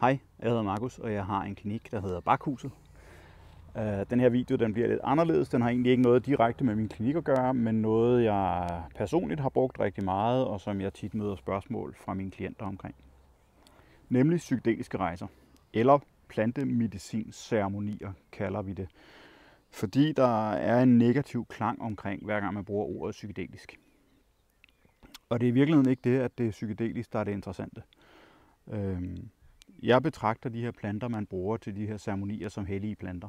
Hej, jeg hedder Markus, og jeg har en klinik, der hedder Bakhuset. Øh, den her video den bliver lidt anderledes. Den har egentlig ikke noget direkte med min klinik at gøre, men noget, jeg personligt har brugt rigtig meget, og som jeg tit møder spørgsmål fra mine klienter omkring. Nemlig psykedeliske rejser, eller plantemedicinceremonier kalder vi det. Fordi der er en negativ klang omkring, hver gang man bruger ordet psykedelisk. Og det er i virkeligheden ikke det, at det er psykedelisk, der er det interessante. Øhm, jeg betragter de her planter, man bruger til de her ceremonier, som hellige planter.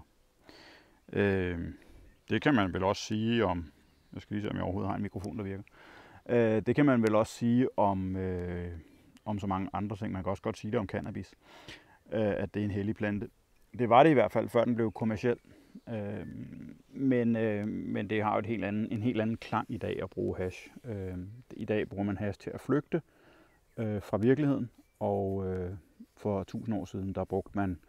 Øh, det kan man vel også sige om, jeg skal lige se, om jeg overhovedet har en mikrofon, der virker. Øh, det kan man vel også sige om, øh, om så mange andre ting. Man kan også godt sige det om cannabis, øh, at det er en hellig plante. Det var det i hvert fald, før den blev kommersiel. Øh, men, øh, men det har jo et helt anden, en helt anden klang i dag at bruge hash. Øh, I dag bruger man hash til at flygte øh, fra virkeligheden, og øh, for 1000 år siden, der brugte man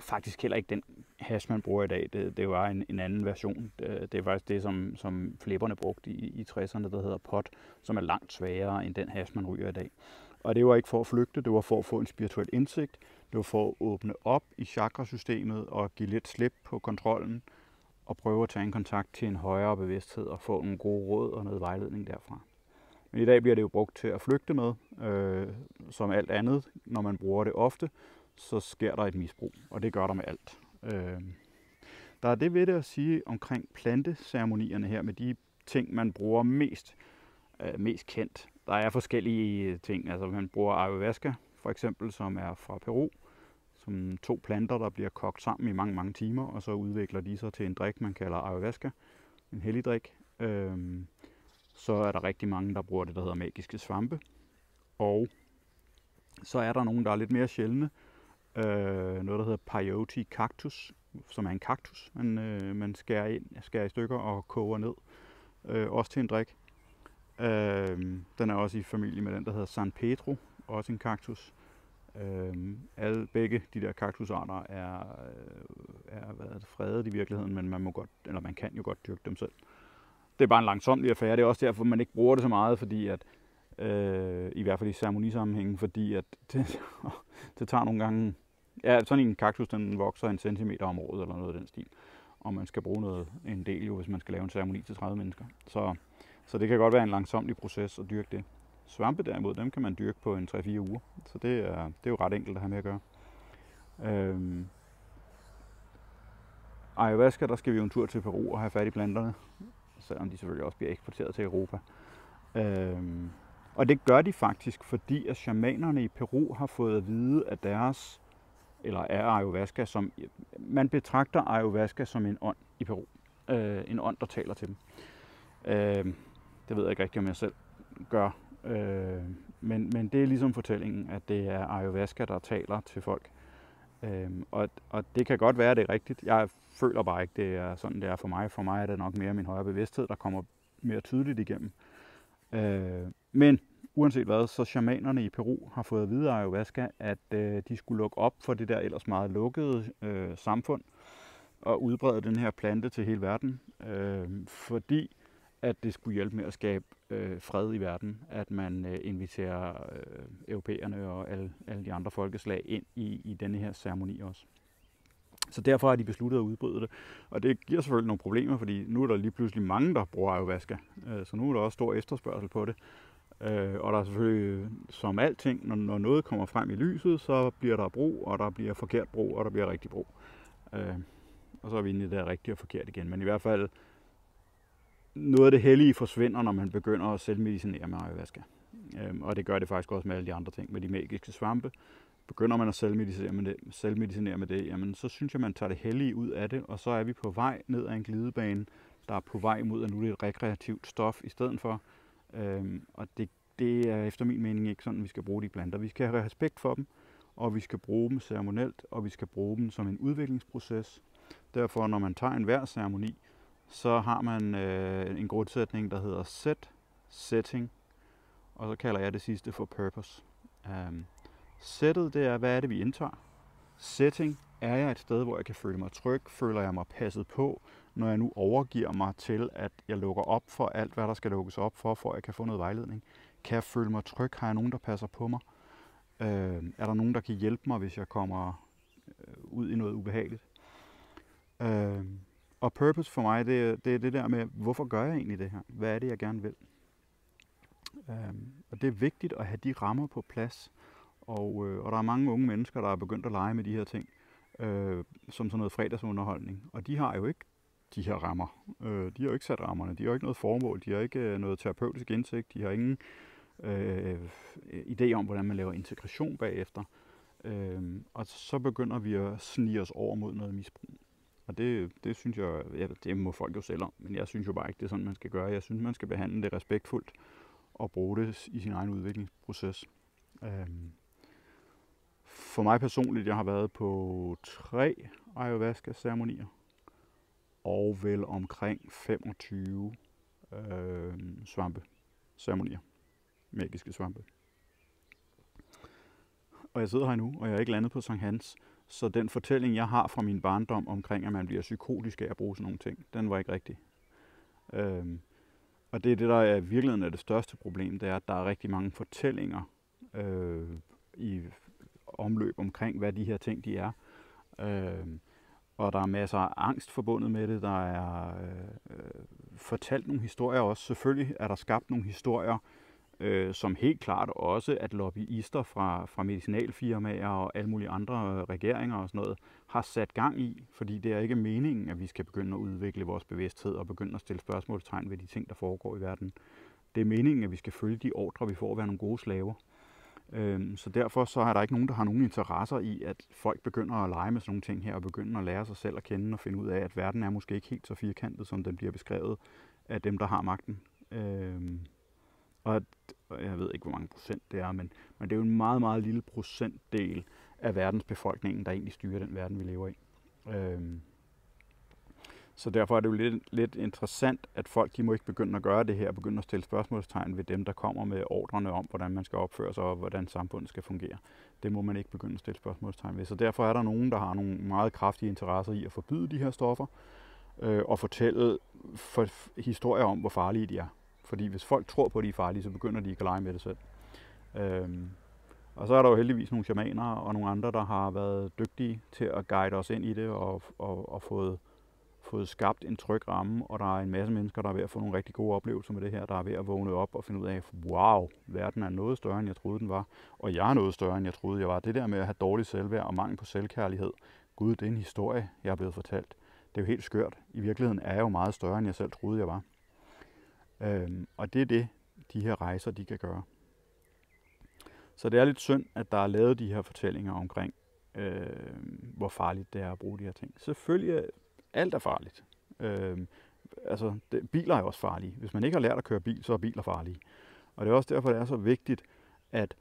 faktisk heller ikke den hash, man bruger i dag. Det, det var en, en anden version. Det, det er faktisk det, som, som flipperne brugte i, i 60'erne, der hedder pot, som er langt sværere end den hash, man ryger i dag. Og det var ikke for at flygte, det var for at få en spirituel indsigt. Det var for at åbne op i chakrasystemet og give lidt slip på kontrollen og prøve at tage en kontakt til en højere bevidsthed og få nogle gode råd og noget vejledning derfra. Men i dag bliver det jo brugt til at flygte med, øh, som alt andet. Når man bruger det ofte, så sker der et misbrug, og det gør der med alt. Øh, der er det ved det at sige omkring planteceremonierne her, med de ting, man bruger mest, øh, mest kendt. Der er forskellige ting, altså man bruger ayahuasca for eksempel, som er fra Peru, som to planter, der bliver kogt sammen i mange, mange timer, og så udvikler de sig til en drik, man kalder ayahuasca, en helligdrik. Øh, så er der rigtig mange, der bruger det, der hedder magiske svampe. Og så er der nogen, der er lidt mere sjældne. Øh, noget, der hedder peyote cactus, som er en kaktus, man, øh, man skærer, ind, skærer i stykker og koger ned. Øh, også til en drik. Øh, den er også i familie med den, der hedder San Pedro, også en kaktus. Øh, alle, begge de der kaktusarter er, øh, er hvad er det, fredet i virkeligheden, men man, må godt, eller man kan jo godt dyrke dem selv. Øh, det er bare en langsomlig affære. Det er også derfor, man ikke bruger det så meget, fordi at, øh, i hvert fald i ceremonisammenhængen, fordi at det, det tager nogle gange, ja, sådan en kaktus, den vokser en centimeter om året, eller noget af den stil. Og man skal bruge noget, en del jo, hvis man skal lave en ceremoni til 30 mennesker. Så, så det kan godt være en langsomlig proces at dyrke det. Svampe derimod, dem kan man dyrke på en 3-4 uger. Så det er, det er jo ret enkelt at have med at gøre. Øhm, ayahuasca, der skal vi jo en tur til Peru og have fat i planterne selvom de selvfølgelig også bliver eksporteret til Europa. Øhm, og det gør de faktisk, fordi at shamanerne i Peru har fået at vide, at deres, eller er ayahuasca, som, man betragter ayahuasca som en ånd i Peru. Øh, en ånd, der taler til dem. Øh, det ved jeg ikke rigtigt, om jeg selv gør. Øh, men, men det er ligesom fortællingen, at det er ayahuasca, der taler til folk. Øhm, og, og det kan godt være, at det er rigtigt. Jeg føler bare ikke, det er sådan, det er for mig. For mig er det nok mere min højere bevidsthed, der kommer mere tydeligt igennem. Øh, men uanset hvad, så shamanerne i Peru har fået at vide af ayahuasca, at øh, de skulle lukke op for det der ellers meget lukkede øh, samfund og udbrede den her plante til hele verden, øh, fordi at det skulle hjælpe med at skabe øh, fred i verden, at man øh, inviterer øh, europæerne og alle, alle de andre folkeslag ind i, i denne her ceremoni også. Så derfor har de besluttet at udbryde det. Og det giver selvfølgelig nogle problemer, fordi nu er der lige pludselig mange, der bruger ayahuasca. Øh, så nu er der også stor efterspørgsel på det. Øh, og der er selvfølgelig, som alting, når, når noget kommer frem i lyset, så bliver der brug, og der bliver forkert brug, og der bliver rigtig brug. Øh, og så er vi inde i det rigtigt og forkert igen. Men i hvert fald, noget af det hellige forsvinder, når man begynder at selvmedicinere med ayahuasca. Og det gør det faktisk også med alle de andre ting, med de magiske svampe. Begynder man at selvmedicinere med det, selvmedicinere med det jamen, så synes jeg, man tager det hellige ud af det, og så er vi på vej ned ad en glidebane, der er på vej mod, at nu er det et rekreativt stof i stedet for. Øhm, og det, det er efter min mening ikke sådan, vi skal bruge de planter. Vi skal have respekt for dem, og vi skal bruge dem ceremonielt, og vi skal bruge dem som en udviklingsproces. Derfor, når man tager en hver ceremoni, så har man øh, en grundsætning, der hedder set, setting, og så kalder jeg det sidste for purpose. Um, Sættet, det er, hvad er det, vi indtager? Setting, er jeg et sted, hvor jeg kan føle mig tryg? Føler jeg mig passet på, når jeg nu overgiver mig til, at jeg lukker op for alt, hvad der skal lukkes op for, for at jeg kan få noget vejledning? Kan jeg føle mig tryg? Har jeg nogen, der passer på mig? Øh, er der nogen, der kan hjælpe mig, hvis jeg kommer øh, ud i noget ubehageligt? Øh, og purpose for mig, det, er, det er det der med, hvorfor gør jeg egentlig det her? Hvad er det, jeg gerne vil? Øh, og det er vigtigt at have de rammer på plads. Og, øh, og der er mange unge mennesker, der er begyndt at lege med de her ting, øh, som sådan noget fredagsunderholdning. Og de har jo ikke de her rammer. Øh, de har jo ikke sat rammerne. De har jo ikke noget formål. De har ikke øh, noget terapeutisk indsigt. De har ingen øh, idé om, hvordan man laver integration bagefter. Øh, og så begynder vi at snige os over mod noget misbrug. Og det, det synes jeg, ja, det må folk jo selv om, men jeg synes jo bare ikke, det er sådan, man skal gøre. Jeg synes, man skal behandle det respektfuldt og bruge det i sin egen udviklingsproces. Øh, for mig personligt, jeg har været på tre ayahuasca-ceremonier og vel omkring 25 øh, svampe ceremonier. Magiske svampe. Og jeg sidder her nu, og jeg er ikke landet på Sankt Hans. Så den fortælling, jeg har fra min barndom omkring, at man bliver psykotisk af at bruge sådan nogle ting, den var ikke rigtig. Øhm, og det er det, der er virkeligheden er det største problem, det er, at der er rigtig mange fortællinger øh, i omløb omkring, hvad de her ting de er. Øh, og der er masser af angst forbundet med det. Der er øh, fortalt nogle historier også. Selvfølgelig er der skabt nogle historier, øh, som helt klart også, at lobbyister fra, fra medicinalfirmaer og alle mulige andre øh, regeringer og sådan noget, har sat gang i, fordi det er ikke meningen, at vi skal begynde at udvikle vores bevidsthed og begynde at stille spørgsmålstegn ved de ting, der foregår i verden. Det er meningen, at vi skal følge de ordre, vi får at være nogle gode slaver. Øhm, så derfor så er der ikke nogen, der har nogen interesser i, at folk begynder at lege med sådan nogle ting her, og begynder at lære sig selv at kende og finde ud af, at verden er måske ikke helt så firkantet, som den bliver beskrevet af dem, der har magten. Øhm, og jeg ved ikke, hvor mange procent det er, men, men det er jo en meget, meget lille procentdel af verdens befolkning, der egentlig styrer den verden, vi lever i. Øhm, så derfor er det jo lidt, lidt interessant, at folk de må ikke begynde at gøre det her, begynde at stille spørgsmålstegn ved dem, der kommer med ordrene om, hvordan man skal opføre sig og hvordan samfundet skal fungere. Det må man ikke begynde at stille spørgsmålstegn ved. Så derfor er der nogen, der har nogle meget kraftige interesser i at forbyde de her stoffer øh, og fortælle for, historier om, hvor farlige de er. Fordi hvis folk tror på, at de er farlige, så begynder de ikke at lege med det selv. Øhm, og så er der jo heldigvis nogle shamaner og nogle andre, der har været dygtige til at guide os ind i det og, og, og fået fået skabt en tryg ramme, og der er en masse mennesker, der er ved at få nogle rigtig gode oplevelser med det her, der er ved at vågne op og finde ud af, wow, verden er noget større, end jeg troede, den var, og jeg er noget større, end jeg troede, jeg var. Det der med at have dårlig selvværd og mangel på selvkærlighed, gud, det er en historie, jeg er blevet fortalt. Det er jo helt skørt. I virkeligheden er jeg jo meget større, end jeg selv troede, jeg var. Øhm, og det er det, de her rejser, de kan gøre. Så det er lidt synd, at der er lavet de her fortællinger omkring, øh, hvor farligt det er at bruge de her ting. Selvfølgelig alt er farligt. Øh, altså, det, biler er også farlige. Hvis man ikke har lært at køre bil, så er biler farlige. Og det er også derfor, det er så vigtigt, at,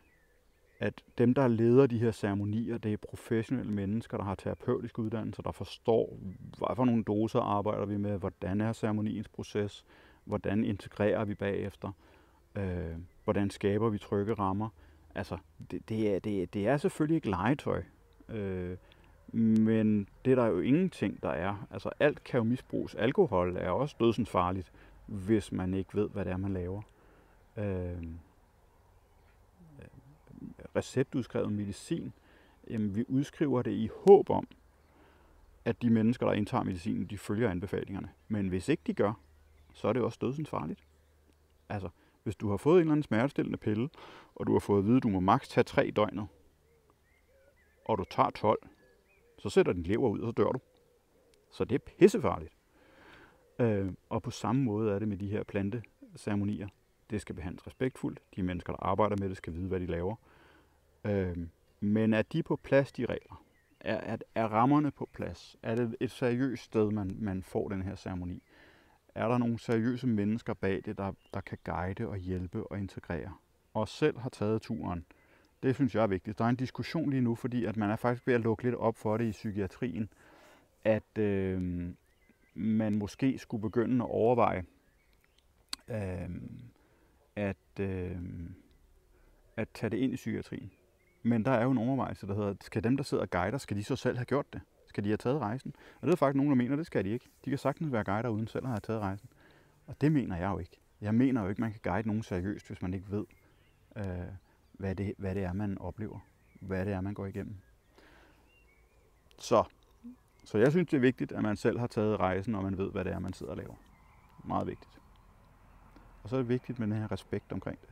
at dem, der leder de her ceremonier, det er professionelle mennesker, der har terapeutisk uddannelse, der forstår, hvad for nogle doser arbejder vi med, hvordan er ceremoniens proces, hvordan integrerer vi bagefter, øh, hvordan skaber vi trygge rammer. Altså, det, det, er, det, det er selvfølgelig ikke legetøj. Øh, men det er der jo ingenting, der er. Altså alt kan jo misbruges. Alkohol er også dødsens farligt, hvis man ikke ved, hvad det er, man laver. Øhm, øh, receptudskrevet medicin, jamen vi udskriver det i håb om, at de mennesker, der indtager medicinen, de følger anbefalingerne. Men hvis ikke de gør, så er det også dødsens farligt. Altså, hvis du har fået en eller anden smertestillende pille, og du har fået at vide, at du må maks tage tre døgnet, og du tager 12, så sætter din lever ud, og så dør du. Så det er pissefarligt. Øh, og på samme måde er det med de her planteceremonier. Det skal behandles respektfuldt. De mennesker, der arbejder med det, skal vide, hvad de laver. Øh, men er de på plads, de regler? Er, er, er rammerne på plads? Er det et seriøst sted, man, man får den her ceremoni? Er der nogle seriøse mennesker bag det, der, der kan guide og hjælpe og integrere? Og selv har taget turen det synes jeg er vigtigt. Der er en diskussion lige nu, fordi at man er faktisk ved at lukke lidt op for det i psykiatrien, at øh, man måske skulle begynde at overveje, øh, at, øh, at tage det ind i psykiatrien. Men der er jo en overvejelse, der hedder, skal dem, der sidder og guider, skal de så selv have gjort det? Skal de have taget rejsen? Og det er faktisk nogen, der mener, det skal de ikke. De kan sagtens være guider uden selv at have taget rejsen. Og det mener jeg jo ikke. Jeg mener jo ikke, man kan guide nogen seriøst, hvis man ikke ved, øh, hvad det, hvad det er, man oplever. hvad det er, man går igennem. Så, så jeg synes, det er vigtigt, at man selv har taget rejsen, og man ved, hvad det er, man sidder og laver. Meget vigtigt. Og så er det vigtigt med den her respekt omkring det.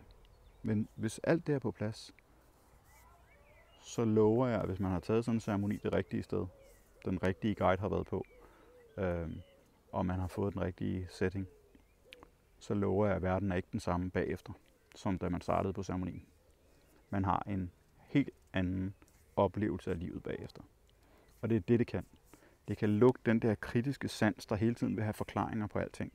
Men hvis alt det er på plads, så lover jeg, at hvis man har taget sådan en ceremoni det rigtige sted, den rigtige guide har været på, øh, og man har fået den rigtige setting, så lover jeg, at verden er ikke den samme bagefter, som da man startede på ceremonien. Man har en helt anden oplevelse af livet bagefter. Og det er det, det kan. Det kan lukke den der kritiske sans, der hele tiden vil have forklaringer på alting.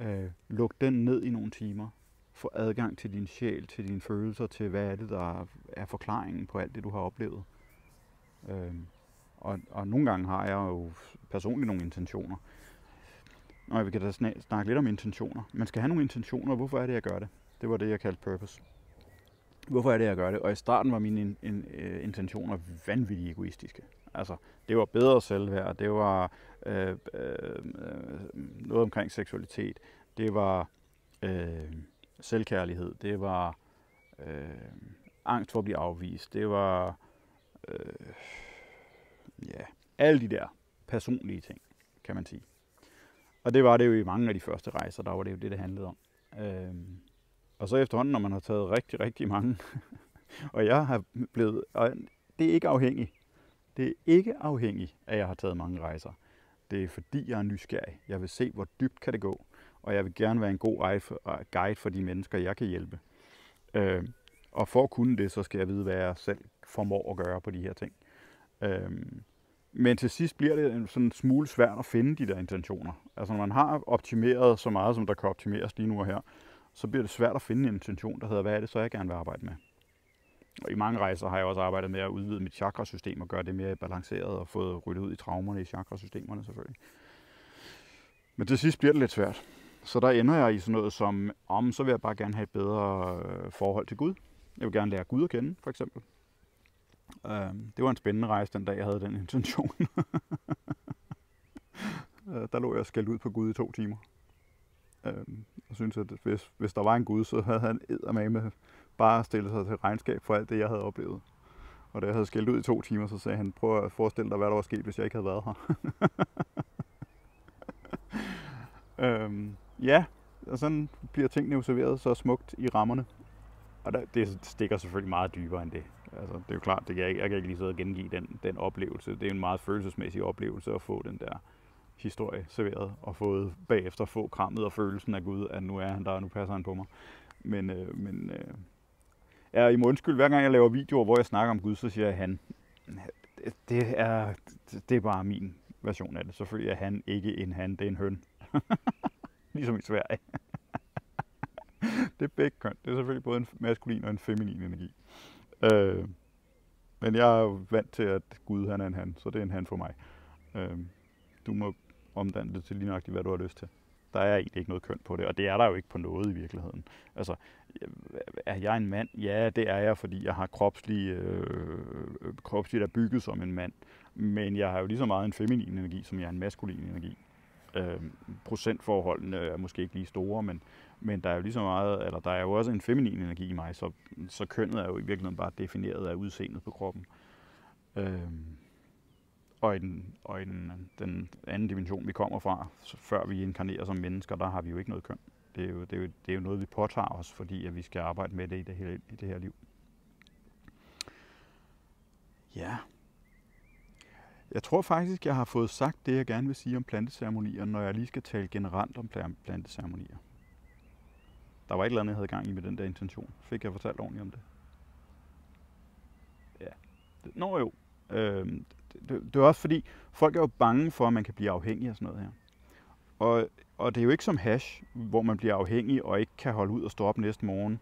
Øh, luk den ned i nogle timer. Få adgang til din sjæl, til dine følelser, til hvad er det, der er forklaringen på alt det, du har oplevet. Øh, og, og nogle gange har jeg jo personligt nogle intentioner. Og vi kan da snakke lidt om intentioner. Man skal have nogle intentioner. Hvorfor er det, jeg gør det? Det var det, jeg kaldte purpose. Hvorfor er det, jeg gør det? Og i starten var mine in, in, uh, intentioner vanvittigt egoistiske. Altså, det var bedre selvværd, det var øh, øh, øh, noget omkring seksualitet, det var øh, selvkærlighed, det var øh, angst for at blive afvist, det var øh, ja, alle de der personlige ting, kan man sige. Og det var det jo i mange af de første rejser, der var det jo det, det handlede om. Øh, og så efterhånden, når man har taget rigtig, rigtig mange, og jeg har blevet, og det er ikke afhængigt, det er ikke afhængigt af, at jeg har taget mange rejser. Det er fordi, jeg er nysgerrig. Jeg vil se, hvor dybt kan det gå, og jeg vil gerne være en god øh, guide for de mennesker, jeg kan hjælpe. Øh, og for at kunne det, så skal jeg vide, hvad jeg selv formår at gøre på de her ting. Øh, men til sidst bliver det sådan en smule svært at finde de der intentioner. Altså når man har optimeret så meget, som der kan optimeres lige nu og her, så bliver det svært at finde en intention, der hedder, hvad er det så, jeg gerne vil arbejde med. Og i mange rejser har jeg også arbejdet med at udvide mit chakrasystem og gøre det mere balanceret og fået ryddet ud i traumerne i chakrasystemerne selvfølgelig. Men til sidst bliver det lidt svært. Så der ender jeg i sådan noget som, om så vil jeg bare gerne have et bedre øh, forhold til Gud. Jeg vil gerne lære Gud at kende, for eksempel. Øhm, det var en spændende rejse den dag, jeg havde den intention. Øh, der lå jeg skældt ud på Gud i to timer. Øhm, jeg synes, at hvis, hvis der var en Gud, så havde han med bare stillet sig til regnskab for alt det, jeg havde oplevet. Og da jeg havde skældt ud i to timer, så sagde han, prøv at forestille dig, hvad der var sket, hvis jeg ikke havde været her. øhm, ja, og sådan bliver tingene jo serveret så smukt i rammerne. Og der, det stikker selvfølgelig meget dybere end det. Altså, det er jo klart, det kan jeg, jeg kan ikke lige sidde og gengive den, den oplevelse. Det er en meget følelsesmæssig oplevelse at få den der historie serveret, og fået bagefter få krammet og følelsen af Gud, at nu er han der, og nu passer han på mig. Men, øh, men øh, ja, i undskyld, hver gang jeg laver videoer, hvor jeg snakker om Gud, så siger jeg han. Det er, det er bare min version af det. Selvfølgelig er han ikke en han, det er en høn. ligesom i Sverige. det er begge køn. Det er selvfølgelig både en maskulin og en feminin energi. Øh, men jeg er jo vant til, at Gud han er en han, så det er en han for mig. Øh, du må omdanne det til lige nøjagtigt, hvad du har lyst til. Der er egentlig ikke noget køn på det, og det er der jo ikke på noget i virkeligheden. Altså, er jeg en mand? Ja, det er jeg, fordi jeg har kropslig, øh, kropsligt er bygget som en mand. Men jeg har jo lige så meget en feminin energi, som jeg har en maskulin energi. Øh, procentforholdene er måske ikke lige store, men, men der er jo lige så meget, eller der er jo også en feminin energi i mig, så, så kønnet er jo i virkeligheden bare defineret af udseendet på kroppen. Øh, og i, den, og i den, den anden dimension, vi kommer fra, før vi inkarnerer som mennesker, der har vi jo ikke noget køn. Det er jo, det er jo, det er jo noget, vi påtager os, fordi at vi skal arbejde med det i det her, i det her liv. Ja. Jeg tror faktisk, jeg har fået sagt det, jeg gerne vil sige om planteceremonier, når jeg lige skal tale generelt om planteceremonier. Der var et eller andet, jeg havde gang i med den der intention. Fik jeg fortalt ordentligt om det? Ja. Nå jo. Øhm, det, det er også fordi, folk er jo bange for, at man kan blive afhængig af sådan noget her. Og, og det er jo ikke som hash, hvor man bliver afhængig og ikke kan holde ud og stå op næste morgen,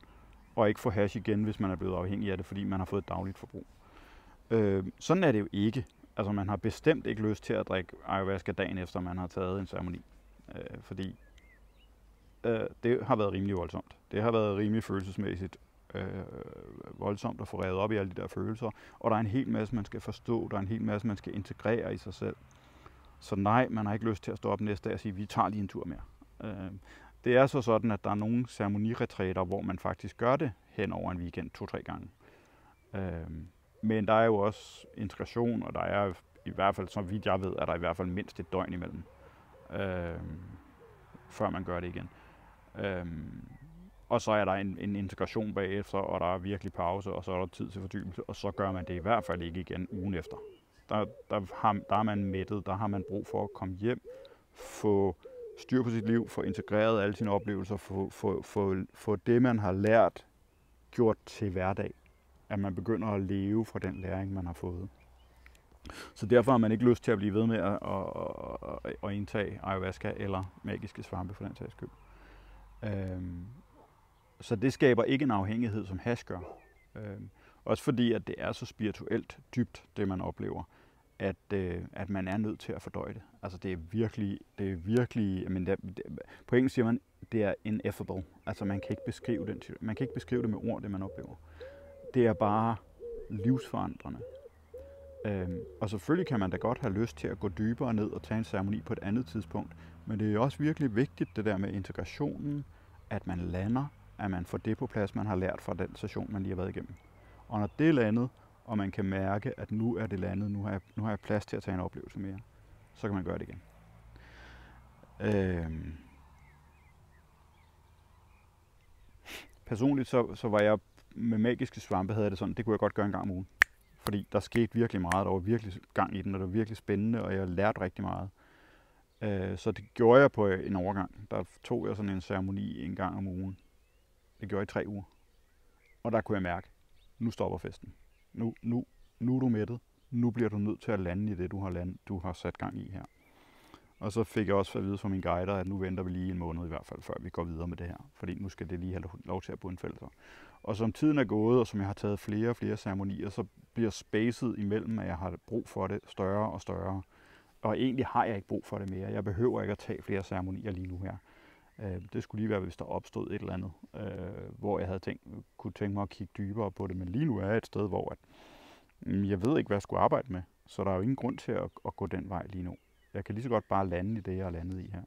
og ikke få hash igen, hvis man er blevet afhængig af det, fordi man har fået et dagligt forbrug. Øh, sådan er det jo ikke. Altså man har bestemt ikke lyst til at drikke ayahuasca dagen efter, man har taget en ceremoni. Øh, fordi øh, det har været rimelig voldsomt. Det har været rimelig følelsesmæssigt øh, voldsomt at få revet op i alle de der følelser. Og der er en hel masse, man skal forstå. Der er en hel masse, man skal integrere i sig selv. Så nej, man har ikke lyst til at stå op næste dag og sige, vi tager lige en tur mere. Øh, det er så sådan, at der er nogle ceremoniretræter, hvor man faktisk gør det hen over en weekend to-tre gange. Øh, Men der er jo også integration, og der er i hvert fald, så vidt jeg ved, er der i hvert fald mindst et døgn imellem, øh, før man gør det igen. Øh, og så er der en, en integration bagefter, og der er virkelig pause, og så er der tid til fordybelse, og så gør man det i hvert fald ikke igen ugen efter. Der, der, har, der er man mættet, der har man brug for at komme hjem, få styr på sit liv, få integreret alle sine oplevelser, få, få, få, få det, man har lært, gjort til hverdag. At man begynder at leve fra den læring, man har fået. Så derfor har man ikke lyst til at blive ved med at, at, at, at indtage ayahuasca eller magiske svampe for den sags skyld. Øhm, så det skaber ikke en afhængighed, som hash gør. Øh, også fordi, at det er så spirituelt dybt, det man oplever, at, øh, at man er nødt til at fordøje det. Altså det er virkelig, det er virkelig, men det, det, på engelsk siger man, det er ineffable. Altså man kan ikke beskrive den, man kan ikke beskrive det med ord, det man oplever. Det er bare livsforandrende. Øhm, og selvfølgelig kan man da godt have lyst til at gå dybere ned og tage en ceremoni på et andet tidspunkt, men det er også virkelig vigtigt det der med integrationen, at man lander, at man får det på plads, man har lært fra den session, man lige har været igennem. Og når det er landet, og man kan mærke, at nu er det landet, nu har jeg, nu har jeg plads til at tage en oplevelse mere, så kan man gøre det igen. Øhm. Personligt så, så var jeg med magiske svampe, havde jeg det sådan, det kunne jeg godt gøre en gang om ugen. Fordi der skete virkelig meget, der var virkelig gang i den, og det var virkelig spændende, og jeg lærte rigtig meget. Øh, så det gjorde jeg på en overgang. Der tog jeg sådan en ceremoni en gang om ugen. Det gjorde jeg i tre uger. Og der kunne jeg mærke, nu stopper festen. Nu, nu, nu er du mættet. Nu bliver du nødt til at lande i det, du har, land, du har sat gang i her. Og så fik jeg også at vide fra min guider, at nu venter vi lige en måned i hvert fald, før vi går videre med det her. Fordi nu skal det lige have lov til at bundfælde sig. Og som tiden er gået, og som jeg har taget flere og flere ceremonier, så bliver spacet imellem, at jeg har brug for det større og større. Og egentlig har jeg ikke brug for det mere. Jeg behøver ikke at tage flere ceremonier lige nu her. Øh, det skulle lige være, hvis der opstod et eller andet, øh, hvor jeg havde tænkt, kunne tænke mig at kigge dybere på det. Men lige nu er jeg et sted, hvor at, mm, jeg ved ikke, hvad jeg skulle arbejde med. Så der er jo ingen grund til at, at gå den vej lige nu. Jeg kan lige så godt bare lande i det, jeg er landet i her.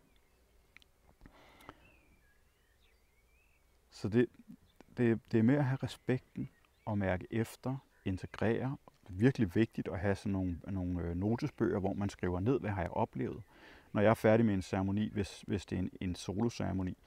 Så det, det, det er med at have respekten og mærke efter, integrere. Det er virkelig vigtigt at have sådan nogle, nogle øh, notesbøger, hvor man skriver ned, hvad har jeg oplevet. Når jeg er færdig med en ceremoni, hvis, hvis det er en, en solo-ceremoni,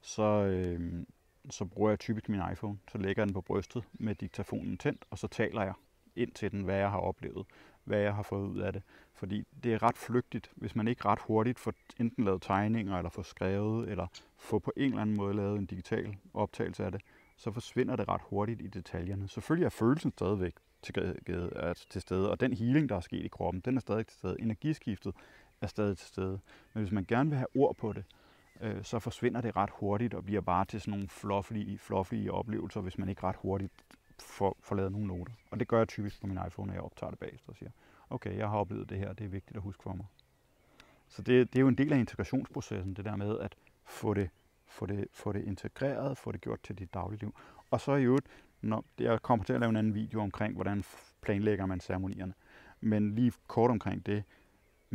så, øh, så bruger jeg typisk min iPhone. Så lægger jeg den på brystet med diktafonen tændt, og så taler jeg ind til den, hvad jeg har oplevet, hvad jeg har fået ud af det. Fordi det er ret flygtigt, hvis man ikke ret hurtigt får enten lavet tegninger, eller får skrevet, eller får på en eller anden måde lavet en digital optagelse af det, så forsvinder det ret hurtigt i detaljerne. Selvfølgelig er følelsen stadigvæk til, til stede, og den healing, der er sket i kroppen, den er stadig til stede. Energiskiftet er stadig til stede. Men hvis man gerne vil have ord på det, øh, så forsvinder det ret hurtigt og bliver bare til sådan nogle fluffy, fluffy oplevelser, hvis man ikke ret hurtigt får, får lavet nogle noter. Og det gør jeg typisk på min iPhone, når jeg optager det bagefter og siger, okay, jeg har oplevet det her, det er vigtigt at huske for mig. Så det, det er jo en del af integrationsprocessen, det der med at få det, få det, få det integreret, få det gjort til dit dagligliv. Og så i øvrigt, når jeg kommer til at lave en anden video omkring, hvordan planlægger man ceremonierne. Men lige kort omkring det,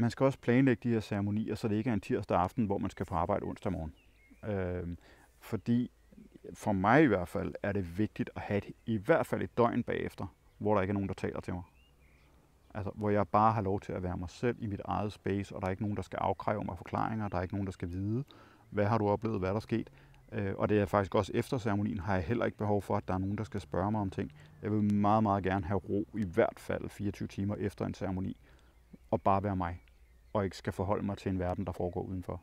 man skal også planlægge de her ceremonier, så det ikke er en tirsdag aften, hvor man skal på arbejde onsdag morgen. Øh, fordi for mig i hvert fald er det vigtigt at have et, i hvert fald et døgn bagefter, hvor der ikke er nogen, der taler til mig. Altså, hvor jeg bare har lov til at være mig selv i mit eget space, og der er ikke nogen, der skal afkræve mig forklaringer, der er ikke nogen, der skal vide, hvad har du oplevet, hvad er der sket. Øh, og det er faktisk også efter ceremonien, har jeg heller ikke behov for, at der er nogen, der skal spørge mig om ting. Jeg vil meget, meget gerne have ro, i hvert fald 24 timer efter en ceremoni, og bare være mig, og ikke skal forholde mig til en verden, der foregår udenfor.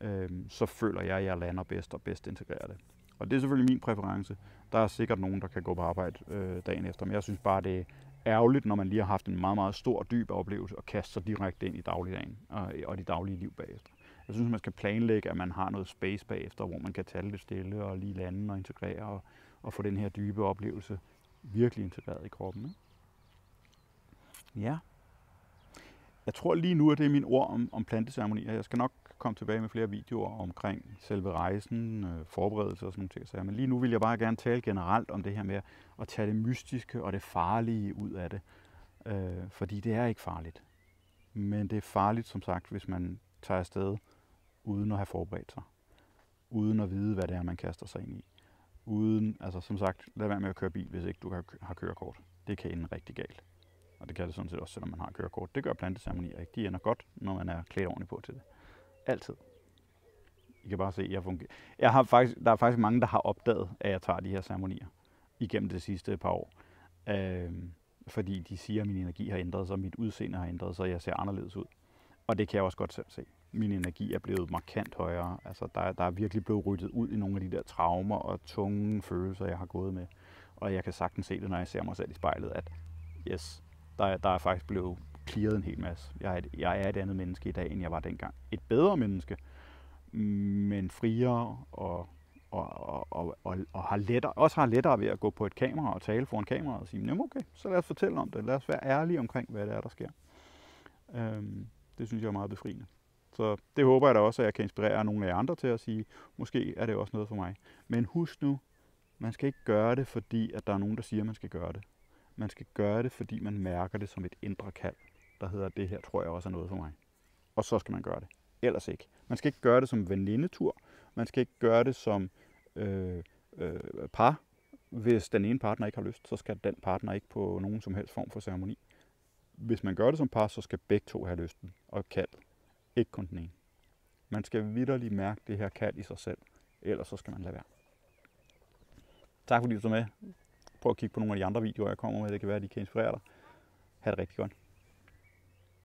Øh, så føler jeg, at jeg lander bedst og bedst integrerer det. Og det er selvfølgelig min præference. Der er sikkert nogen, der kan gå på arbejde øh, dagen efter, men jeg synes bare, det er ærgerligt, når man lige har haft en meget, meget stor, dyb oplevelse og kaste sig direkte ind i dagligdagen og, og de daglige liv bagefter. Jeg synes, man skal planlægge, at man har noget space bagefter, hvor man kan tage lidt stille og lige lande og integrere og, og få den her dybe oplevelse virkelig integreret i kroppen. Ikke? Ja. Jeg tror lige nu, at det er min ord om, om planteceremonier. Jeg skal nok komme tilbage med flere videoer omkring selve rejsen, øh, forberedelser og sådan nogle ting. Men lige nu vil jeg bare gerne tale generelt om det her med at tage det mystiske og det farlige ud af det. Øh, fordi det er ikke farligt. Men det er farligt, som sagt, hvis man tager afsted uden at have forberedt sig. Uden at vide, hvad det er, man kaster sig ind i. Uden, altså som sagt, lad være med at køre bil, hvis ikke du har kørekort. Det det kan ende rigtig galt. Og det kan det sådan set også, selvom man har kørekort. Det gør planteceremonier ikke. De ender godt, når man er klædt ordentligt på til det. Altid. I kan bare se, at jeg fungerer. Jeg har faktisk, der er faktisk mange, der har opdaget, at jeg tager de her ceremonier igennem det sidste par år. Øh, fordi de siger, at min energi har ændret sig, mit udseende har ændret sig, jeg ser anderledes ud. Og det kan jeg også godt selv se. Min energi er blevet markant højere. Altså, der, der er virkelig blevet ryddet ud i nogle af de der traumer og tunge følelser, jeg har gået med. Og jeg kan sagtens se det, når jeg ser mig selv i spejlet, at yes, der, der er faktisk blevet clearet en hel masse. Jeg er, et, jeg er et andet menneske i dag, end jeg var dengang. Et bedre menneske, men friere og, og, og, og, og, og har lettere, også har lettere ved at gå på et kamera og tale foran kameraet og sige, okay, så lad os fortælle om det. Lad os være ærlige omkring, hvad det er, der sker. Øhm, det synes jeg er meget befriende. Så det håber jeg da også, at jeg kan inspirere nogle af jer andre til at sige, måske er det også noget for mig. Men husk nu, man skal ikke gøre det, fordi at der er nogen, der siger, at man skal gøre det. Man skal gøre det, fordi man mærker det som et indre kald, der hedder, det her tror jeg også er noget for mig. Og så skal man gøre det. Ellers ikke. Man skal ikke gøre det som venindetur. Man skal ikke gøre det som øh, øh, par. Hvis den ene partner ikke har lyst, så skal den partner ikke på nogen som helst form for ceremoni. Hvis man gør det som par, så skal begge to have lysten og kald. Ikke kun den ene. Man skal vidderligt mærke det her kald i sig selv. Ellers så skal man lade være. Tak fordi du så med. Prøv at kigge på nogle af de andre videoer, jeg kommer med. Det kan være, at de kan inspirere dig. Ha' det rigtig godt.